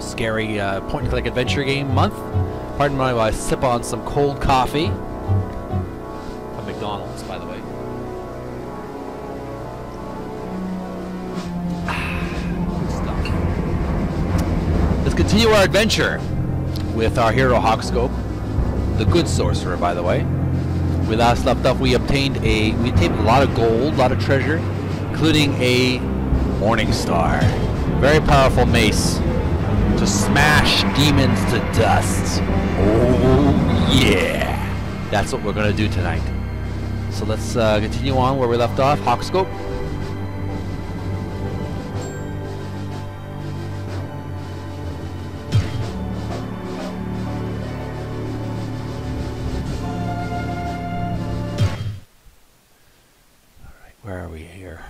scary uh, point-and-click adventure game month. Pardon me while I sip on some cold coffee from McDonald's, by the way. Let's continue our adventure with our hero Hawkscope, the good sorcerer, by the way. We last left off, we obtained a, we obtained a lot of gold, a lot of treasure, including a Morning Star. Very powerful mace to smash demons to dust. Oh yeah! That's what we're gonna do tonight. So let's uh, continue on where we left off. Hawkscope. All right, where are we here?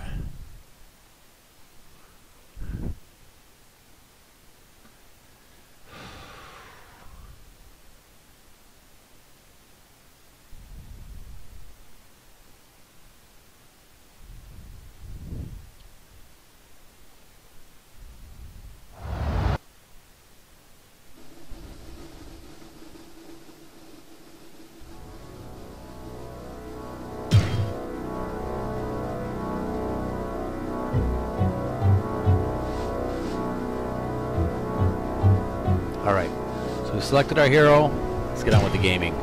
Selected our hero. Let's get on with the gaming.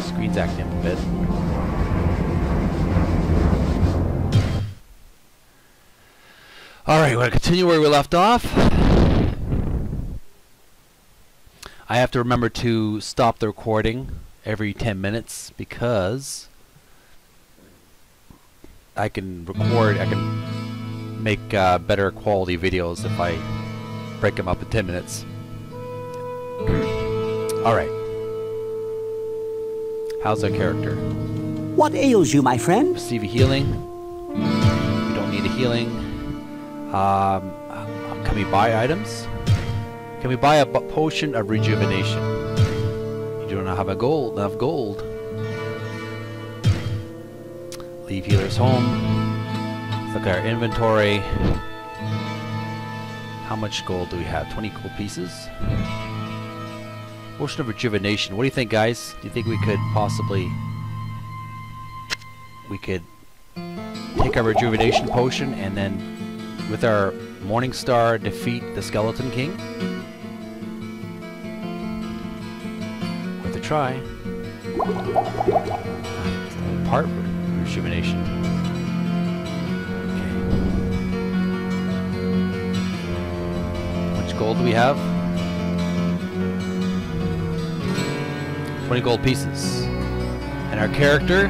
Screen's acting a bit. All right, we're gonna continue where we left off. I have to remember to stop the recording every 10 minutes because I can record, I can make uh, better quality videos if I break them up in 10 minutes. Alright. How's our character? What ails you, my friend? Receive a healing. We don't need a healing. Um, can we buy items? Can we buy a potion of rejuvenation? You do not have a gold, enough gold. Leave healers home. Let's look at our inventory. How much gold do we have? 20 gold pieces. Potion of rejuvenation. What do you think, guys? Do you think we could possibly... We could take our rejuvenation potion and then with our Morning Star defeat the Skeleton King? Worth a try. Part rejuvenation. Okay. Gold do we have? 20 gold pieces. And our character,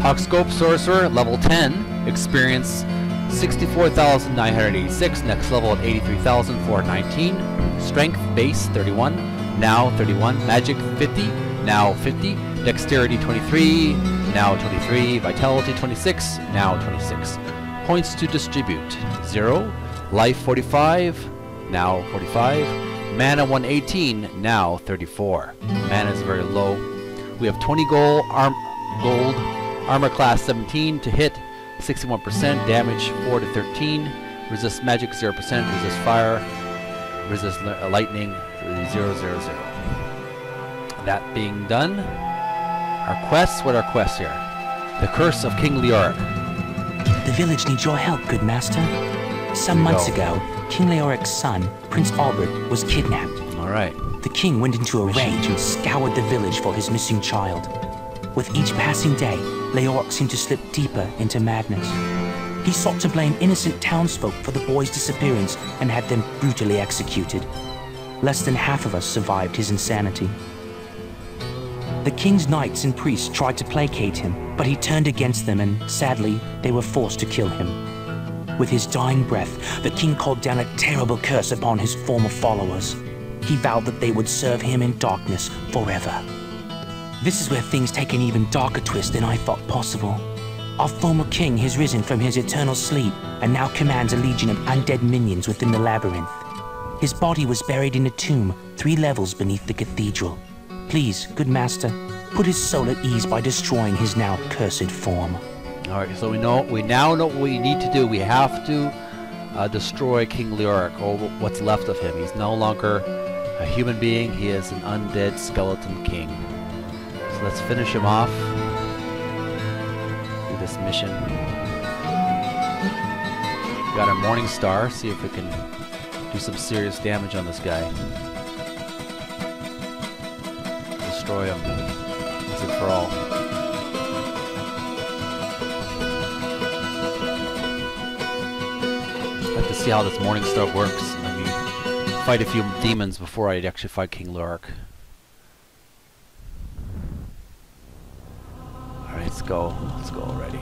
Hawkscope Sorcerer, level 10, experience 64,986, next level at 83,419, Strength base 31, now 31, Magic 50, now 50, Dexterity 23, now 23, Vitality 26, now 26. Points to distribute 0, Life 45, now 45, Mana 118, now 34. Mana is very low. We have 20 gold, arm, gold armor class 17 to hit, 61% damage 4 to 13, resist magic 0%, resist fire, resist uh, lightning 0, 0, 0. That being done, our quests, what are our quests here? The Curse of King Leoric. The village needs your help, good master. Some months go. ago, King Leoric's son, Prince Albrecht, was kidnapped. Alright. The king went into a rage and scoured the village for his missing child. With each passing day, Leoric seemed to slip deeper into madness. He sought to blame innocent townsfolk for the boy's disappearance and had them brutally executed. Less than half of us survived his insanity. The king's knights and priests tried to placate him, but he turned against them and, sadly, they were forced to kill him. With his dying breath, the king called down a terrible curse upon his former followers. He vowed that they would serve him in darkness forever. This is where things take an even darker twist than I thought possible. Our former king has risen from his eternal sleep and now commands a legion of undead minions within the labyrinth. His body was buried in a tomb three levels beneath the cathedral. Please, good master, put his soul at ease by destroying his now cursed form. Alright, so we know we now know what we need to do. We have to uh, destroy King Leoric, or what's left of him. He's no longer a human being, he is an undead skeleton king. So let's finish him off. Do this mission. Got a Morning Star, see if we can do some serious damage on this guy. Destroy him once and for all. See how this Morning Star works. Me fight a few demons before I actually fight King Leoric. Alright, let's go. Let's go already.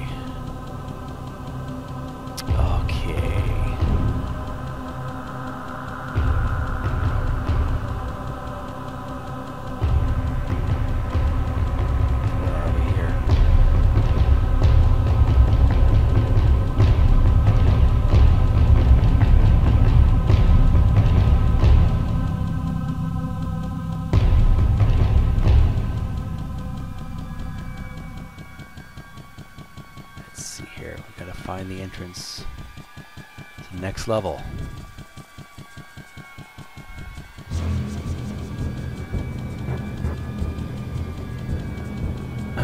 Entrance. To the next level.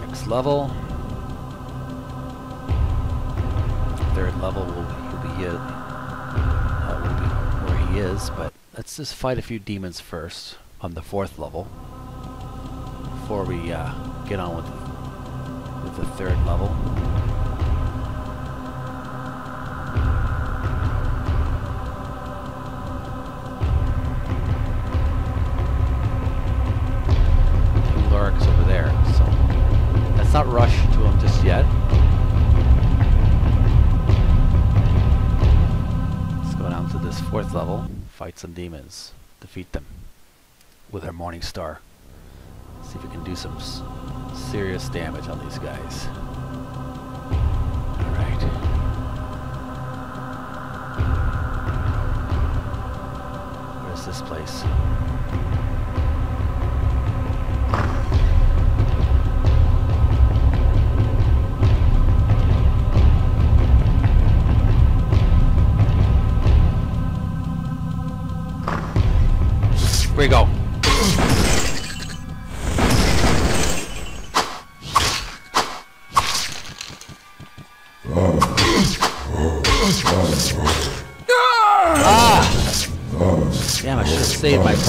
Let's Third level will he'll be, uh, will be where he is, but let's just fight a few demons first on the fourth level before we uh, get on with with the third level. Loric's over there, so let's not rush some demons, defeat them with our Morning Star. See if we can do some serious damage on these guys. Alright. Where's this place?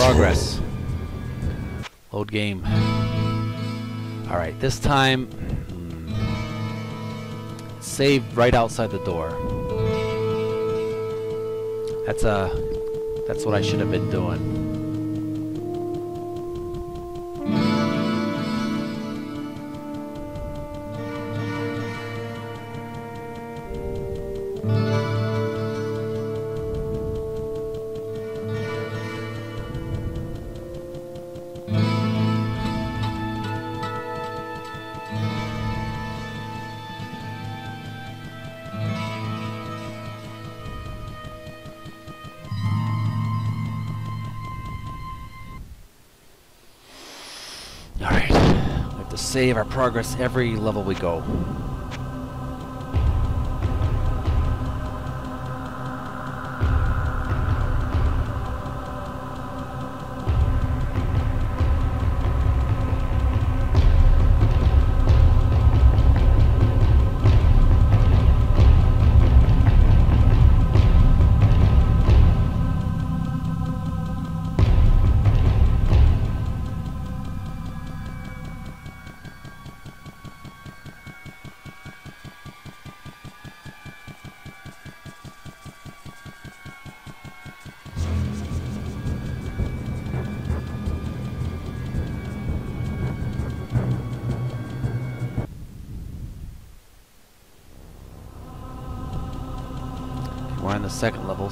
Progress. Load game. Alright, this time... hmm, Save right outside the door. That's uh that's what I should have been doing. Save our progress every level we go.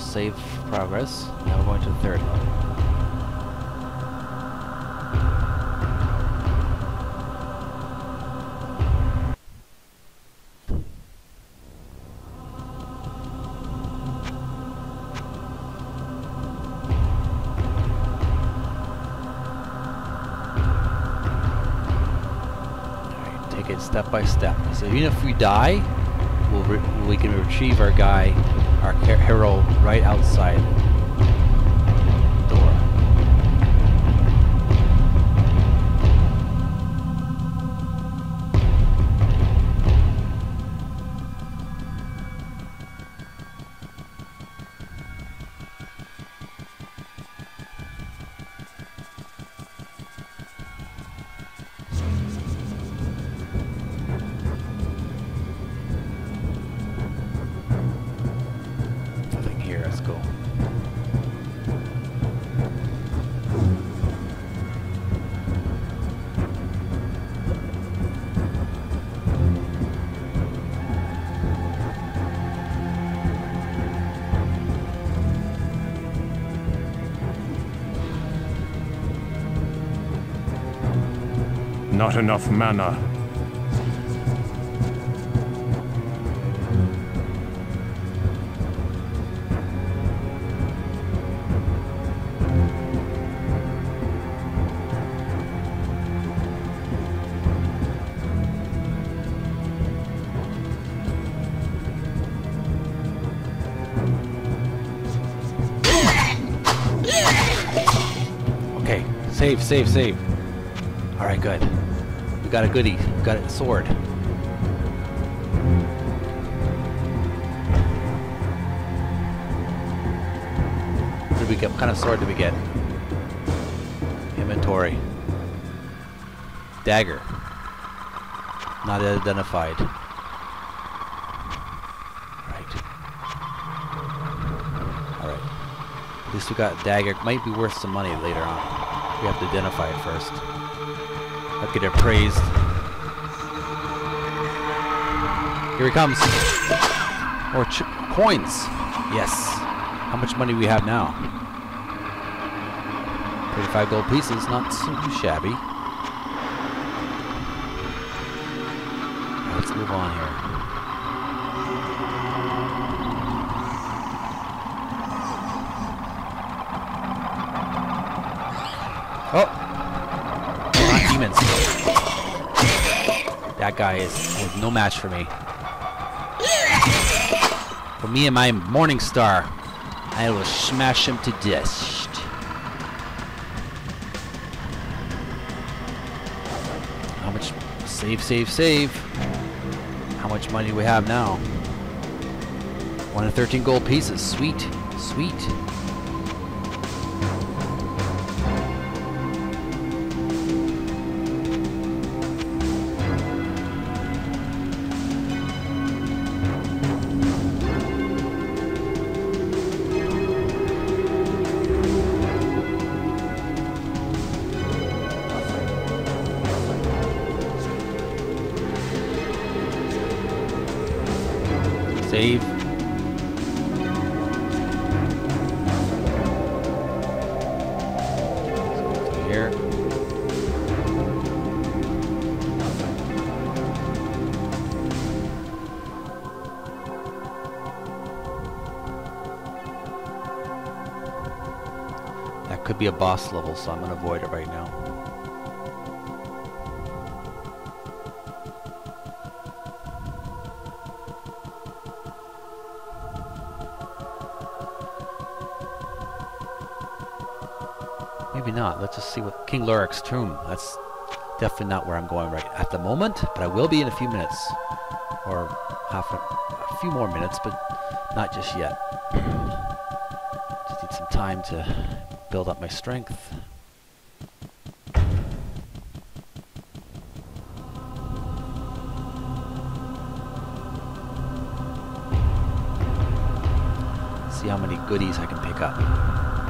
save progress. Now we're going to the third one. step by step. So even if we die, we'll we can retrieve our guy our hero, right outside Not enough mana. Okay, save, save, save. Alright, good got a goodie. We got a sword. What did we get? What kind of sword did we get? Inventory. Dagger. Not identified. Right. Alright. At least we got dagger. Might be worth some money later on. We have to identify it first. I'll get appraised. Here he comes. More coins. Yes. How much money we have now? 35 gold pieces, not too shabby. Let's move on here. Oh! Demons. That guy is, is no match for me. For me and my Morning Star, I will smash him to dust. How much? Save, save, save. How much money do we have now? One of 13 gold pieces. Sweet, sweet. Save. Here. That could be a boss level, so I'm going to avoid it right now. Not. Let's just see what King Loric's tomb. That's definitely not where I'm going right at the moment, but I will be in a few minutes. Or half a, a few more minutes, but not just yet. Just need some time to build up my strength. See how many goodies I can pick up.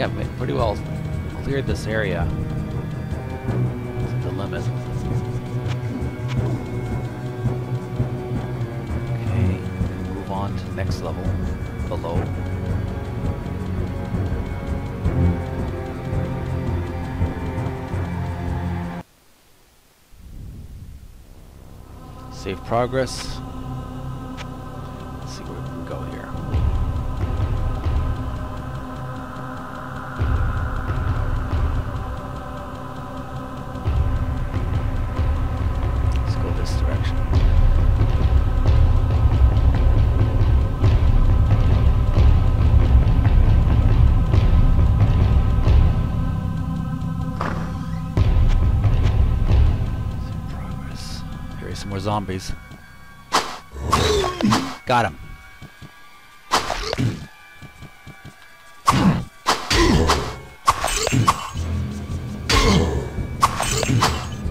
Think I've pretty well cleared this area. the limit. Okay, move on to the next level below. Save progress. Some more zombies. Got him.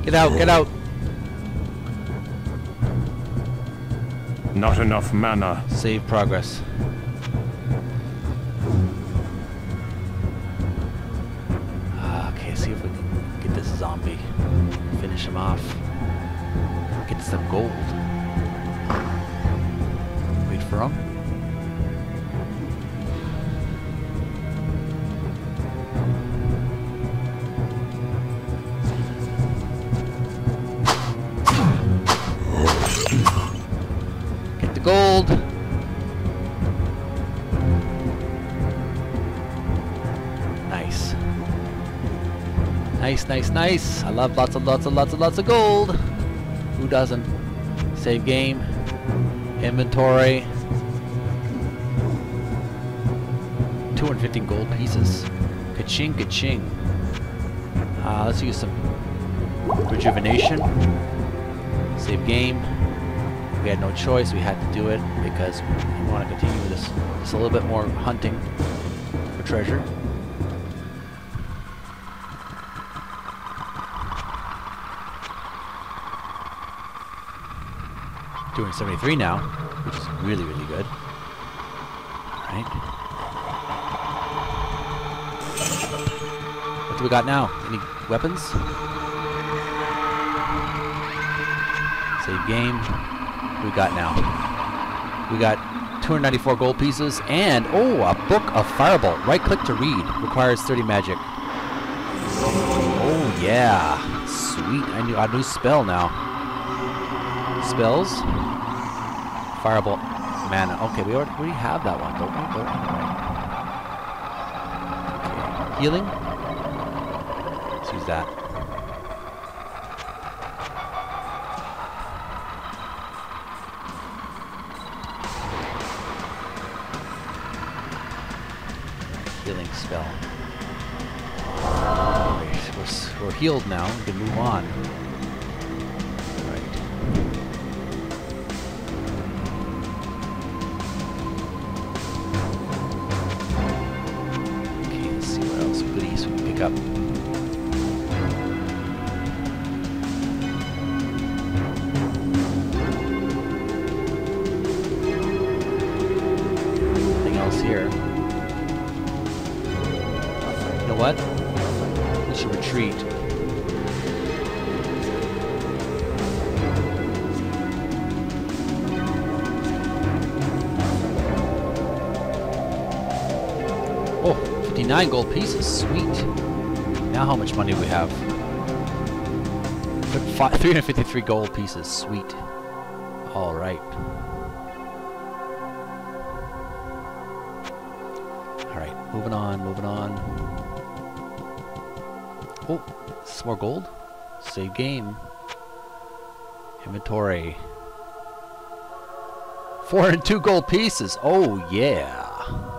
Get out, get out. Not enough mana. Save progress. Ah, Okay, see if we can get this zombie. Finish him off. Some gold. Wait for him. Get the gold. Nice. Nice, nice, nice. I love lots of lots of lots of lots of gold. Who doesn't? Save game. Inventory. 250 gold pieces. Ka-ching, ka-ching. Uh, let's use some rejuvenation. Save game. We had no choice. We had to do it because we want to continue this. It's a little bit more hunting for treasure. Doing 73 now, which is really, really good. Right? What do we got now? Any weapons? Save game. What we got now? We got 294 gold pieces and, oh, a book of Firebolt. Right click to read. Requires 30 magic. Oh, yeah. Sweet. I knew a new spell now. Spells. Firebolt. Mana. Okay, we already, we have that one, don't we? Don't we? Okay. Healing. Let's use that. healing spell. We're, we're healed now. We can move on. Up. Nothing else here. You know what? We should retreat. Oh, 59 gold pieces. Sweet. Now how much money we have? Fi- fi- 353 gold pieces. Sweet. All right. All right, moving on, moving on. Oh, some more gold. Save game. Inventory. 402 gold pieces. Oh, yeah.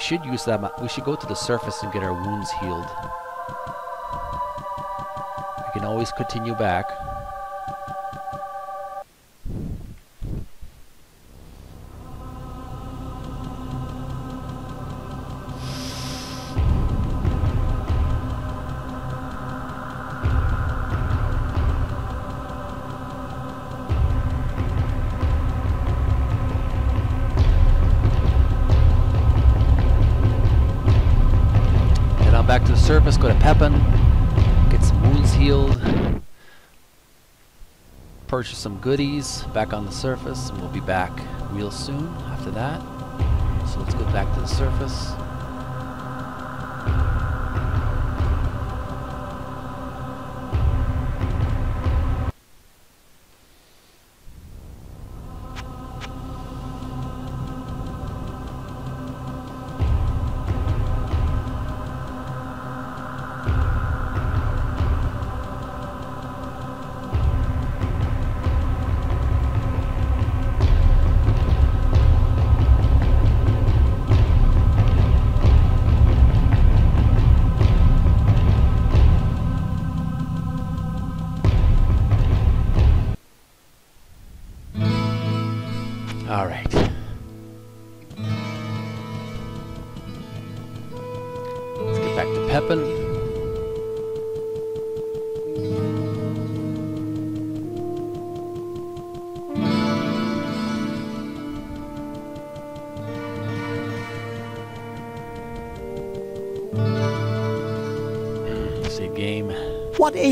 We should use that. ma- We should go to the surface and get our wounds healed. We can always continue back. Surface, go to Pepin, get some wounds healed, purchase some goodies back on the surface, and we'll be back real soon after that. So let's go back to the surface.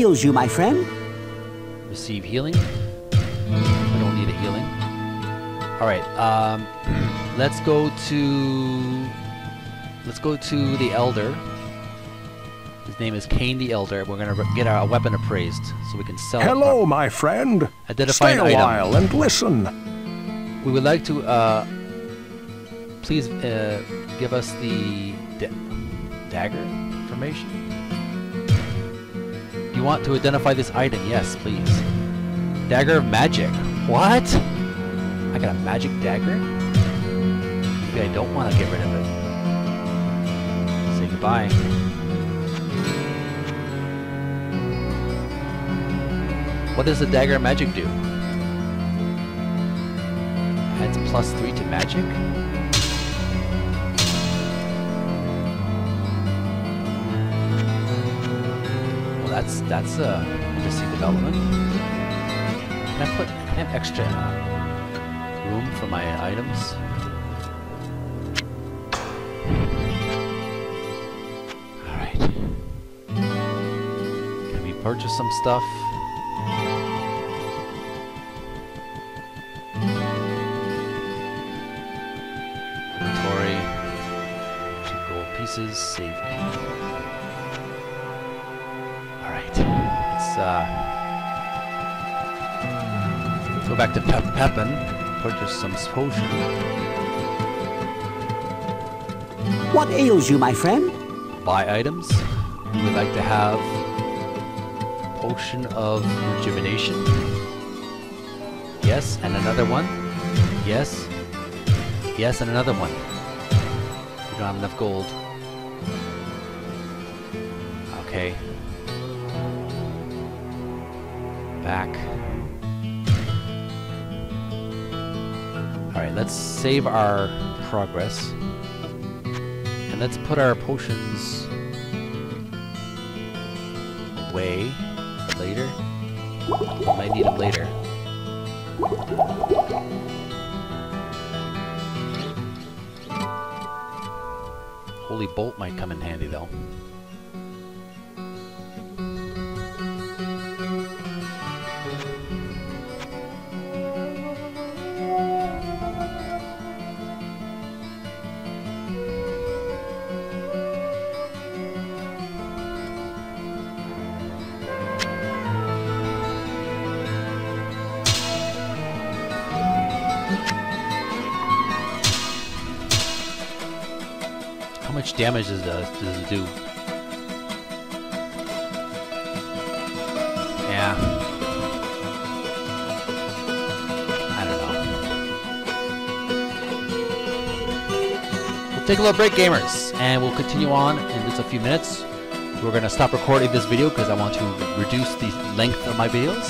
What ails you, my friend? Receive healing. I don't need a healing. All right. Um, let's go to. Let's go to the elder. His name is Cain the Elder. We're gonna get our weapon appraised so we can sell it. Hello, my friend. Identify Stay a item. while and listen. We would like to. Uh, please uh, give us the da- dagger information. You want to identify this item? Yes, please. Dagger of magic. What? I got a magic dagger? Maybe I don't want to get rid of it. Say goodbye. What does the dagger of magic do? Adds plus three to magic? That's that's uh, a interesting development. Can I put have extra room for my items? All right. Can we purchase some stuff? Inventory. Two gold pieces. Save. Back to Pep Pepin. Purchase some potion. What ails you, my friend? Buy items. We would like to have potion of rejuvenation. Yes, and another one. Yes. Yes, and another one. We don't have enough gold. Okay. Back. Alright, let's save our progress. And let's put our potions away later. later. Might need them later. Holy Bolt might come in handy though. Much damage does it, does it do? Yeah. I don't know. We'll take a little break, gamers, and we'll continue on in just a few minutes. We're going to stop recording this video because I want to reduce the length of my videos.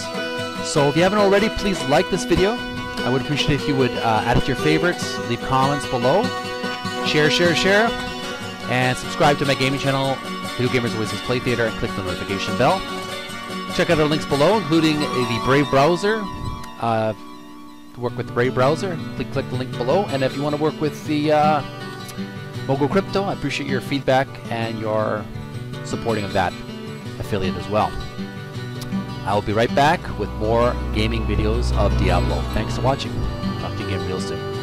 So if you haven't already, please like this video. I would appreciate if you would uh, add it to your favorites, leave comments below, share, share, share, and subscribe to my gaming channel, Video Gamers Oasis Play Theater, and click the notification bell. Check out our links below, including the Brave browser. Uh, to work with the Brave browser, click click the link below. And if you want to work with the uh, MogoCrypto, I appreciate your feedback and your supporting of that affiliate as well. I will be right back with more gaming videos of Diablo. Thanks for watching. Talk to you again real soon.